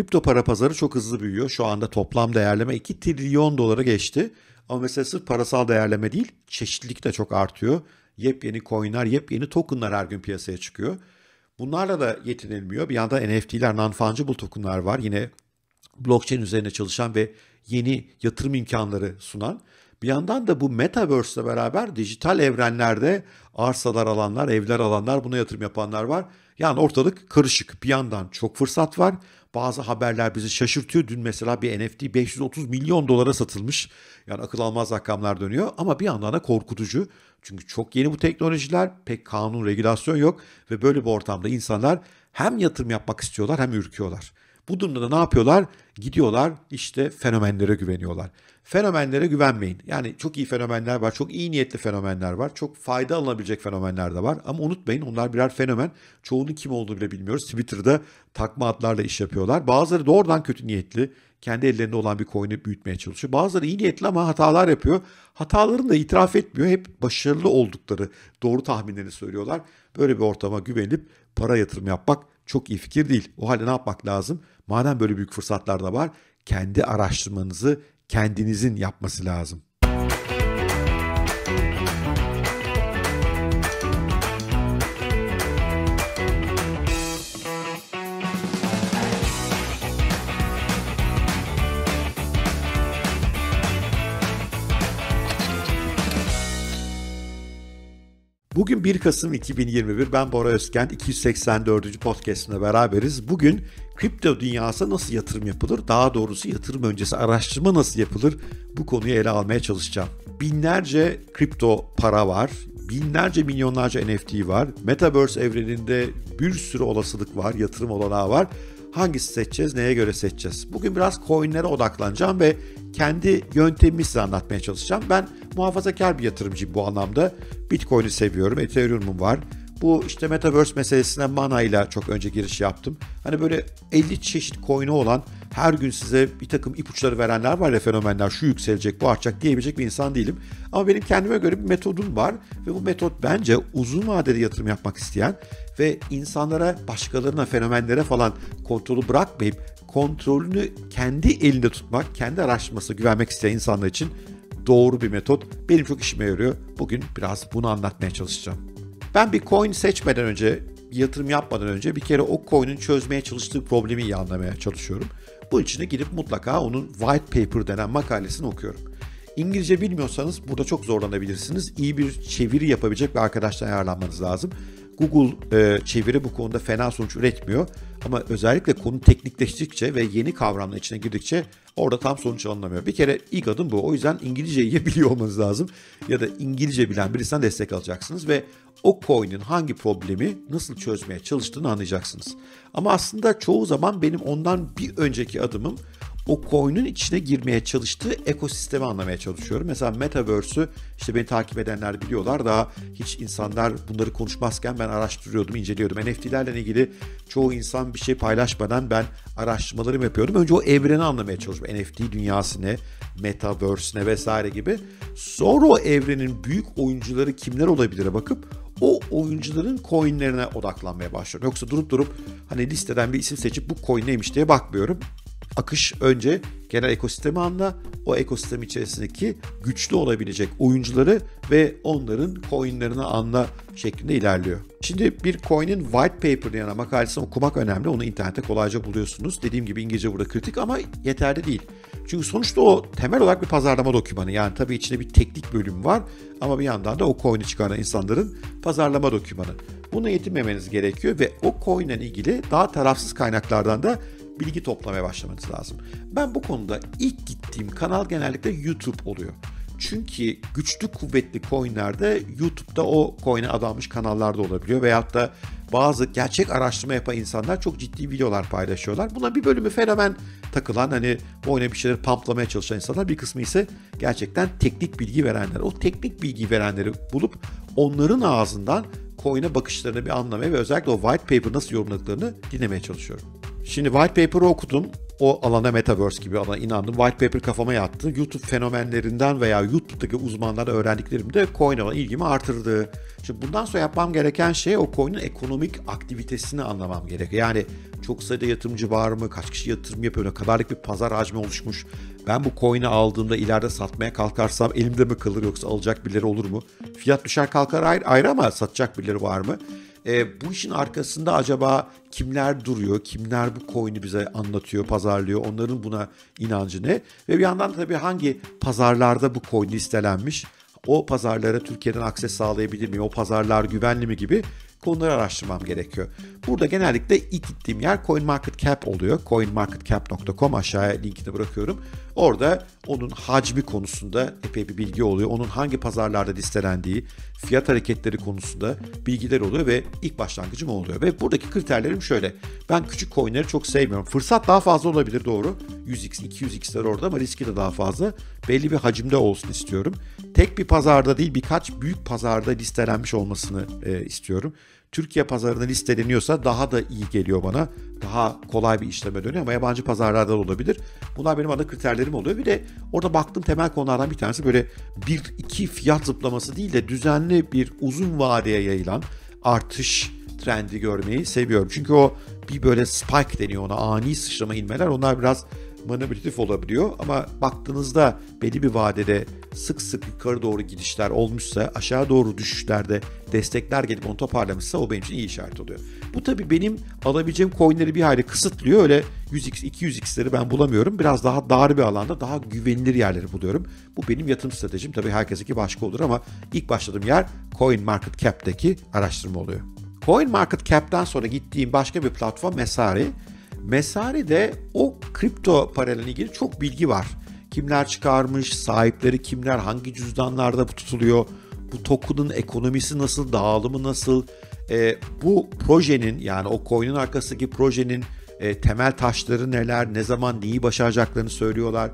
Kripto para pazarı çok hızlı büyüyor. Şu anda toplam değerleme 2 trilyon dolara geçti. Ama mesela sırf parasal değerleme değil, çeşitlilik de çok artıyor. Yepyeni coinler, yepyeni tokenlar her gün piyasaya çıkıyor. Bunlarla da yetinilmiyor. Bir yanda NFT'ler, non-fungible tokenlar var. Yine blockchain üzerine çalışan ve yeni yatırım imkanları sunan. Bir yandan da bu Metaverse ile beraber dijital evrenlerde arsalar alanlar, evler alanlar, buna yatırım yapanlar var. Yani ortalık karışık. Bir yandan çok fırsat var. Bazı haberler bizi şaşırtıyor. Dün mesela bir NFT 530 milyon dolara satılmış. Yani akıl almaz rakamlar dönüyor ama bir yandan da korkutucu. Çünkü çok yeni bu teknolojiler, pek kanun, regülasyon yok ve böyle bir ortamda insanlar hem yatırım yapmak istiyorlar hem ürküyorlar. Bu durumda da ne yapıyorlar? Gidiyorlar işte fenomenlere güveniyorlar. Fenomenlere güvenmeyin. Yani çok iyi fenomenler var, çok iyi niyetli fenomenler var, çok fayda alınabilecek fenomenler de var. Ama unutmayın onlar birer fenomen. Çoğunun kim olduğunu bile bilmiyoruz. Twitter'da takma adlarla iş yapıyorlar. Bazıları doğrudan kötü niyetli. Kendi ellerinde olan bir coin'i büyütmeye çalışıyor. Bazıları iyi niyetli ama hatalar yapıyor. Hatalarını da itiraf etmiyor. Hep başarılı oldukları doğru tahminlerini söylüyorlar. Böyle bir ortama güvenip para yatırım yapmak çok iyi fikir değil. O halde ne yapmak lazım? Madem böyle büyük fırsatlar da var, kendi araştırmanızı kendinizin yapması lazım. Bugün 1 Kasım 2021 ben Bora Özken 284. podcast'ımla beraberiz. Bugün kripto dünyasına nasıl yatırım yapılır? Daha doğrusu yatırım öncesi araştırma nasıl yapılır? Bu konuyu ele almaya çalışacağım. Binlerce kripto para var. Binlerce milyonlarca NFT var. Metaverse evreninde bir sürü olasılık var, yatırım olanağı var. Hangisi seçeceğiz, neye göre seçeceğiz? Bugün biraz coinlere odaklanacağım ve kendi yöntemimi size anlatmaya çalışacağım. Ben muhafazakar bir yatırımcıyım bu anlamda. Bitcoin'i seviyorum, Ethereum'um var. Bu işte Metaverse meselesine Mana ile çok önce giriş yaptım. Hani böyle 50 çeşit coin'i olan her gün size bir takım ipuçları verenler var ya fenomenler şu yükselecek bu artacak diyebilecek bir insan değilim. Ama benim kendime göre bir metodum var ve bu metot bence uzun vadeli yatırım yapmak isteyen ve insanlara başkalarına fenomenlere falan kontrolü bırakmayıp kontrolünü kendi elinde tutmak, kendi araştırmasına güvenmek isteyen insanlar için doğru bir metot. Benim çok işime yarıyor. Bugün biraz bunu anlatmaya çalışacağım. Ben bir coin seçmeden önce, yatırım yapmadan önce bir kere o coin'in çözmeye çalıştığı problemi iyi anlamaya çalışıyorum. Bu için de gidip mutlaka onun white paper denen makalesini okuyorum. İngilizce bilmiyorsanız burada çok zorlanabilirsiniz. İyi bir çeviri yapabilecek bir arkadaştan ayarlanmanız lazım. Google e, çeviri bu konuda fena sonuç üretmiyor. Ama özellikle konu teknikleştikçe ve yeni kavramlar içine girdikçe orada tam sonuç alınamıyor. Bir kere ilk adım bu. O yüzden İngilizceyi biliyor olmanız lazım. Ya da İngilizce bilen birisinden destek alacaksınız ve o coin'in hangi problemi nasıl çözmeye çalıştığını anlayacaksınız. Ama aslında çoğu zaman benim ondan bir önceki adımım o coin'in içine girmeye çalıştığı ekosistemi anlamaya çalışıyorum. Mesela Metaverse'ü işte beni takip edenler biliyorlar. Daha hiç insanlar bunları konuşmazken ben araştırıyordum, inceliyordum. NFT'lerle ilgili çoğu insan bir şey paylaşmadan ben araştırmalarımı yapıyordum. Önce o evreni anlamaya çalışıyorum. NFT dünyası ne, Metaverse ne vesaire gibi. Sonra o evrenin büyük oyuncuları kimler olabilir bakıp o oyuncuların coinlerine odaklanmaya başlıyorum. Yoksa durup durup hani listeden bir isim seçip bu coin neymiş diye bakmıyorum akış önce genel ekosistemi anla, o ekosistem içerisindeki güçlü olabilecek oyuncuları ve onların coinlerini anla şeklinde ilerliyor. Şimdi bir coin'in white paper yani makalesini okumak önemli. Onu internette kolayca buluyorsunuz. Dediğim gibi İngilizce burada kritik ama yeterli değil. Çünkü sonuçta o temel olarak bir pazarlama dokümanı. Yani tabii içinde bir teknik bölüm var ama bir yandan da o coin'i çıkaran insanların pazarlama dokümanı. Buna yetinmemeniz gerekiyor ve o coin ile ilgili daha tarafsız kaynaklardan da bilgi toplamaya başlamanız lazım. Ben bu konuda ilk gittiğim kanal genellikle YouTube oluyor. Çünkü güçlü kuvvetli coinlerde YouTube'da o coin'e adanmış kanallarda olabiliyor. Veyahut da bazı gerçek araştırma yapan insanlar çok ciddi videolar paylaşıyorlar. Buna bir bölümü fenomen takılan hani bu oyuna bir şeyler pamplamaya çalışan insanlar bir kısmı ise gerçekten teknik bilgi verenler. O teknik bilgi verenleri bulup onların ağzından coin'e bakışlarını bir anlamaya ve özellikle o white paper nasıl yorumladıklarını dinlemeye çalışıyorum. Şimdi white paper'ı okudum. o alana Metaverse gibi alana inandım. White paper kafama yattı. YouTube fenomenlerinden veya YouTube'daki uzmanlardan öğrendiklerim de coin olan ilgimi artırdı. Şimdi bundan sonra yapmam gereken şey o coin'in ekonomik aktivitesini anlamam gerekiyor. Yani çok sayıda yatırımcı var mı? Kaç kişi yatırım yapıyor? Ne kadarlık bir pazar hacmi oluşmuş? Ben bu coin'i aldığımda ileride satmaya kalkarsam elimde mi kalır yoksa alacak birileri olur mu? Fiyat düşer kalkar ayrı, ayrı ama satacak birileri var mı? E, bu işin arkasında acaba kimler duruyor, kimler bu coin'i bize anlatıyor, pazarlıyor, onların buna inancı ne? Ve bir yandan tabii hangi pazarlarda bu coin listelenmiş, o pazarlara Türkiye'den akses sağlayabilir miyim, o pazarlar güvenli mi gibi konuları araştırmam gerekiyor. Burada genellikle ilk gittiğim yer CoinMarketCap oluyor. CoinMarketCap.com aşağıya linkini bırakıyorum. Orada onun hacmi konusunda epey bir bilgi oluyor. Onun hangi pazarlarda listelendiği, fiyat hareketleri konusunda bilgiler oluyor ve ilk başlangıcım oluyor. Ve buradaki kriterlerim şöyle. Ben küçük coinleri çok sevmiyorum. Fırsat daha fazla olabilir doğru. 100x, 200x'ler orada ama riski de daha fazla. Belli bir hacimde olsun istiyorum. Tek bir pazarda değil birkaç büyük pazarda listelenmiş olmasını e, istiyorum. Türkiye pazarında listeleniyorsa daha da iyi geliyor bana. Daha kolay bir işleme dönüyor ama yabancı pazarlarda da olabilir. Bunlar benim ana kriterlerim oluyor. Bir de orada baktığım temel konulardan bir tanesi böyle bir iki fiyat zıplaması değil de düzenli bir uzun vadeye yayılan artış trendi görmeyi seviyorum. Çünkü o bir böyle spike deniyor ona ani sıçrama inmeler onlar biraz manipülatif olabiliyor ama baktığınızda belli bir vadede sık sık yukarı doğru gidişler olmuşsa aşağı doğru düşüşlerde destekler gelip onu toparlamışsa o benim için iyi işaret oluyor. Bu tabii benim alabileceğim coinleri bir hayli kısıtlıyor. Öyle 100x 200x'leri ben bulamıyorum. Biraz daha dar bir alanda daha güvenilir yerleri buluyorum. Bu benim yatırım stratejim. Tabii herkesinki başka olur ama ilk başladığım yer Coin Market Cap'teki araştırma oluyor. Coin Market Cap'ten sonra gittiğim başka bir platform Mesari. Mesari'de o kripto parayla ilgili çok bilgi var. Kimler çıkarmış, sahipleri kimler, hangi cüzdanlarda bu tutuluyor, bu token'ın ekonomisi nasıl, dağılımı nasıl, e, bu projenin yani o coin'in arkasındaki projenin e, temel taşları neler, ne zaman neyi başaracaklarını söylüyorlar.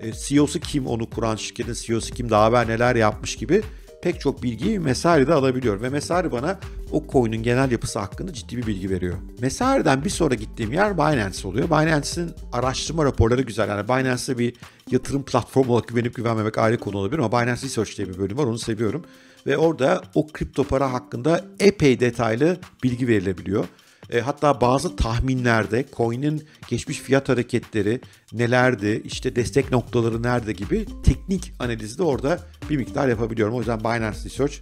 E, CEO'su kim, onu kuran şirketin CEO'su kim, daha evvel neler yapmış gibi pek çok bilgiyi Mesari'de alabiliyorum. Ve Mesari bana o coin'in genel yapısı hakkında ciddi bir bilgi veriyor. Mesari'den bir sonra gittiğim yer Binance oluyor. Binance'in araştırma raporları güzel. Yani Binance'e bir yatırım platformu olarak güvenip güvenmemek ayrı konu olabilir ama Binance Research diye bir bölüm var onu seviyorum. Ve orada o kripto para hakkında epey detaylı bilgi verilebiliyor. E, hatta bazı tahminlerde coin'in geçmiş fiyat hareketleri nelerdi, işte destek noktaları nerede gibi teknik analizi de orada bir miktar yapabiliyorum. O yüzden Binance Research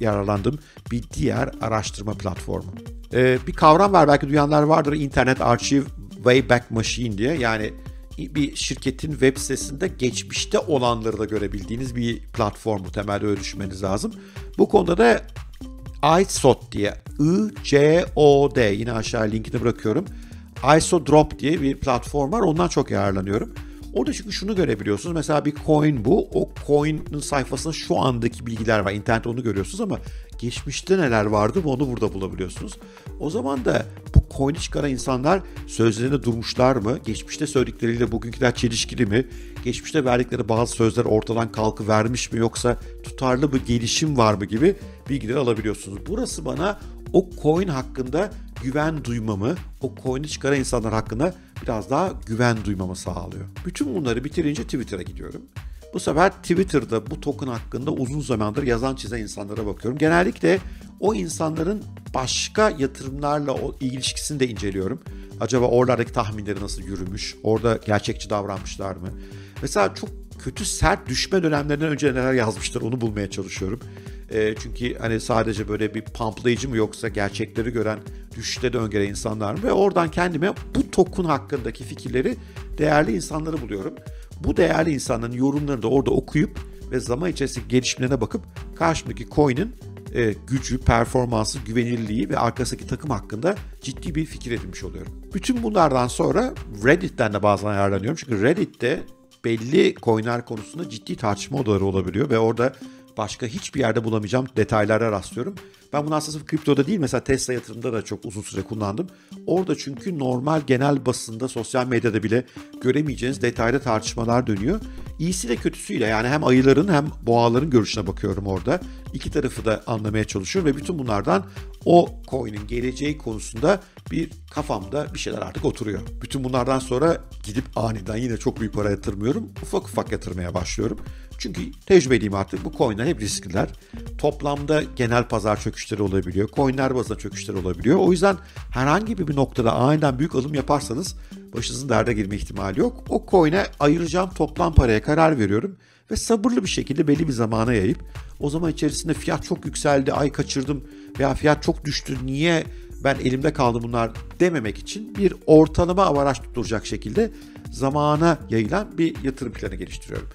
yararlandım bir diğer araştırma platformu. E, bir kavram var belki duyanlar vardır. Internet Archive Wayback Machine diye. Yani bir şirketin web sitesinde geçmişte olanları da görebildiğiniz bir platformu temelde öyle düşünmeniz lazım. Bu konuda da iSot diye I-C-O-D yine aşağı linkini bırakıyorum. ISODrop diye bir platform var. Ondan çok yararlanıyorum. Orada çünkü şunu görebiliyorsunuz. Mesela bir coin bu. O coin'in sayfasında şu andaki bilgiler var. İnternette onu görüyorsunuz ama geçmişte neler vardı onu burada bulabiliyorsunuz. O zaman da bu coin'i çıkaran insanlar sözlerinde durmuşlar mı? Geçmişte söyledikleriyle bugünküler çelişkili mi? Geçmişte verdikleri bazı sözler ortadan kalkı vermiş mi yoksa tutarlı bir gelişim var mı gibi bilgileri alabiliyorsunuz. Burası bana o coin hakkında güven duymamı, o coin'i çıkaran insanlar hakkında biraz daha güven duymamı sağlıyor. Bütün bunları bitirince Twitter'a gidiyorum. Bu sefer Twitter'da bu token hakkında uzun zamandır yazan çizen insanlara bakıyorum. Genellikle o insanların başka yatırımlarla o ilişkisini de inceliyorum. Acaba oralardaki tahminleri nasıl yürümüş? Orada gerçekçi davranmışlar mı? Mesela çok kötü sert düşme dönemlerinden önce neler yazmışlar onu bulmaya çalışıyorum. E, çünkü hani sadece böyle bir pamplayıcı mı yoksa gerçekleri gören düşüşte de öngören insanlar mı? Ve oradan kendime bu token hakkındaki fikirleri değerli insanları buluyorum. Bu değerli insanların yorumlarını da orada okuyup ve zaman içerisinde gelişimlerine bakıp karşımdaki coin'in e, gücü, performansı, güvenilirliği ve arkasındaki takım hakkında ciddi bir fikir edinmiş oluyorum. Bütün bunlardan sonra Reddit'ten de bazen ayarlanıyorum. Çünkü Reddit'te belli coinler konusunda ciddi tartışma odaları olabiliyor ve orada başka hiçbir yerde bulamayacağım detaylara rastlıyorum. Ben bunu aslında kriptoda değil mesela Tesla yatırımında da çok uzun süre kullandım. Orada çünkü normal genel basında, sosyal medyada bile göremeyeceğiniz detaylı tartışmalar dönüyor. İyisiyle kötüsüyle yani hem ayıların hem boğaların görüşüne bakıyorum orada. İki tarafı da anlamaya çalışıyorum ve bütün bunlardan o coin'in geleceği konusunda bir kafamda bir şeyler artık oturuyor. Bütün bunlardan sonra gidip aniden yine çok büyük para yatırmıyorum. Ufak ufak yatırmaya başlıyorum. Çünkü tecrübeliyim artık bu coinler hep riskliler. Toplamda genel pazar çöküşleri olabiliyor. Coinler bazında çöküşler olabiliyor. O yüzden herhangi bir noktada aniden büyük alım yaparsanız başınızın derde girme ihtimali yok. O coin'e ayıracağım toplam paraya karar veriyorum ve sabırlı bir şekilde belli bir zamana yayıp o zaman içerisinde fiyat çok yükseldi, ay kaçırdım veya fiyat çok düştü, niye ben elimde kaldı bunlar dememek için bir ortalama avaraj tutturacak şekilde zamana yayılan bir yatırım planı geliştiriyorum.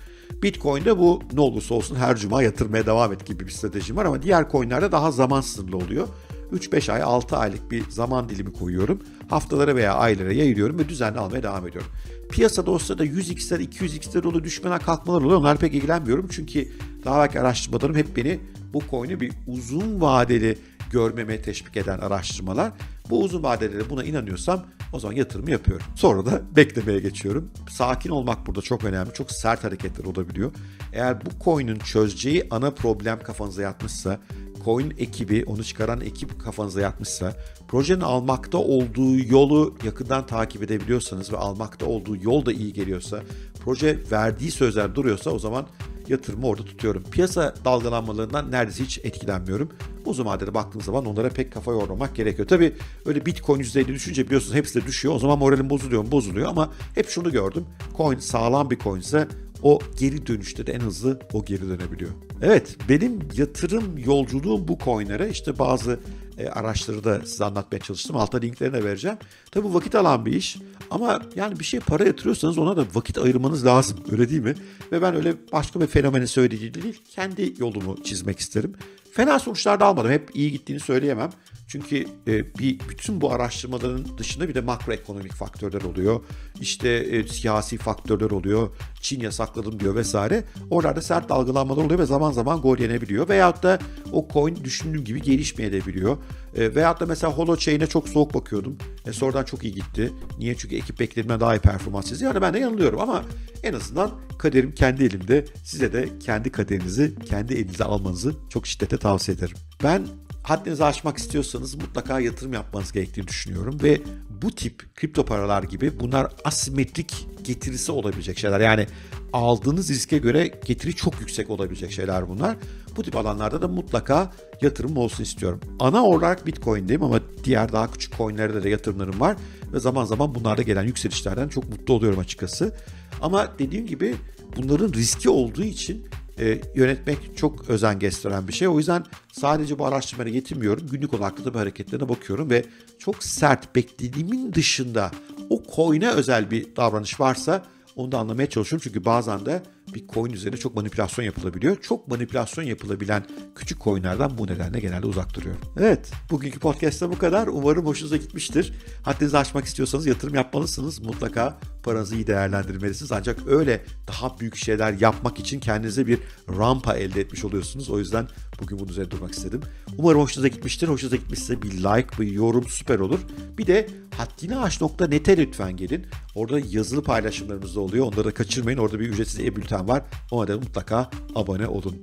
Bitcoin'de bu ne olursa olsun her cuma yatırmaya devam et gibi bir stratejim var ama diğer coinlerde daha zaman sınırlı oluyor. 3-5 ay, 6 aylık bir zaman dilimi koyuyorum. Haftalara veya aylara yayılıyorum ve düzenli almaya devam ediyorum. Piyasada olsa da 100x'ler, 200x'ler oluyor, düşmeler, kalkmalar oluyor. Onlar pek ilgilenmiyorum çünkü daha belki araştırmalarım hep beni bu coin'i bir uzun vadeli görmeme teşvik eden araştırmalar. Bu uzun vadede buna inanıyorsam o zaman yatırımı yapıyorum. Sonra da beklemeye geçiyorum. Sakin olmak burada çok önemli. Çok sert hareketler olabiliyor. Eğer bu coin'in çözeceği ana problem kafanıza yatmışsa, coin ekibi, onu çıkaran ekip kafanıza yatmışsa, projenin almakta olduğu yolu yakından takip edebiliyorsanız ve almakta olduğu yol da iyi geliyorsa, proje verdiği sözler duruyorsa o zaman yatırımı orada tutuyorum. Piyasa dalgalanmalarından neredeyse hiç etkilenmiyorum. Uzun vadede baktığım zaman onlara pek kafa yormamak gerekiyor. Tabi öyle bitcoin %50 düşünce biliyorsunuz hepsi de düşüyor. O zaman moralim bozuluyor mu? Bozuluyor ama hep şunu gördüm. Coin sağlam bir coin ise o geri dönüşte de en hızlı o geri dönebiliyor. Evet benim yatırım yolculuğum bu coinlere işte bazı e, araçları da size anlatmaya çalıştım. Altta linklerini de vereceğim. Tabi bu vakit alan bir iş ama yani bir şey para yatırıyorsanız ona da vakit ayırmanız lazım öyle değil mi? Ve ben öyle başka bir fenomeni söylediği değil kendi yolumu çizmek isterim. Fena sonuçlar da almadım. Hep iyi gittiğini söyleyemem. Çünkü e, bir bütün bu araştırmaların dışında bir de makroekonomik faktörler oluyor. İşte e, siyasi faktörler oluyor. Çin yasakladım diyor vesaire. Oralarda sert dalgalanmalar oluyor ve zaman zaman gol yenebiliyor. Veyahut da o coin düşündüğüm gibi gelişmeyebiliyor. E, veyahut da mesela Holochain'e çok soğuk bakıyordum. E, sonradan çok iyi gitti. Niye? Çünkü ekip beklediğimden daha iyi performans çizdi. Yani ben de yanılıyorum ama en azından kaderim kendi elimde. Size de kendi kaderinizi kendi elinize almanızı çok şiddete tavsiye ederim. Ben haddinizi aşmak istiyorsanız mutlaka yatırım yapmanız gerektiğini düşünüyorum ve bu tip kripto paralar gibi bunlar asimetrik getirisi olabilecek şeyler. Yani aldığınız riske göre getiri çok yüksek olabilecek şeyler bunlar. Bu tip alanlarda da mutlaka yatırım olsun istiyorum. Ana olarak Bitcoin'deyim ama diğer daha küçük coinlerde de yatırımlarım var ve zaman zaman bunlarda gelen yükselişlerden çok mutlu oluyorum açıkçası. Ama dediğim gibi bunların riski olduğu için e, yönetmek çok özen gösteren bir şey. O yüzden sadece bu araştırmaya getirmiyorum. Günlük olarak da bir hareketlerine bakıyorum ve çok sert beklediğimin dışında o coin'e özel bir davranış varsa onu da anlamaya çalışıyorum. Çünkü bazen de bir coin üzerine çok manipülasyon yapılabiliyor. Çok manipülasyon yapılabilen küçük coinlerden bu nedenle genelde uzak duruyorum. Evet, bugünkü podcast'ta bu kadar. Umarım hoşunuza gitmiştir. Haddinizi aşmak istiyorsanız yatırım yapmalısınız. Mutlaka paranızı iyi değerlendirmelisiniz. Ancak öyle daha büyük şeyler yapmak için kendinize bir rampa elde etmiş oluyorsunuz. O yüzden bugün bunun üzerine durmak istedim. Umarım hoşunuza gitmiştir. Hoşunuza gitmişse bir like, bir yorum süper olur. Bir de haddiniaş.net'e lütfen gelin. Orada yazılı paylaşımlarımız da oluyor. Onları da kaçırmayın. Orada bir ücretsiz e-bülten var. Ona da mutlaka abone olun.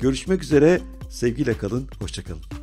Görüşmek üzere. Sevgiyle kalın. Hoşçakalın.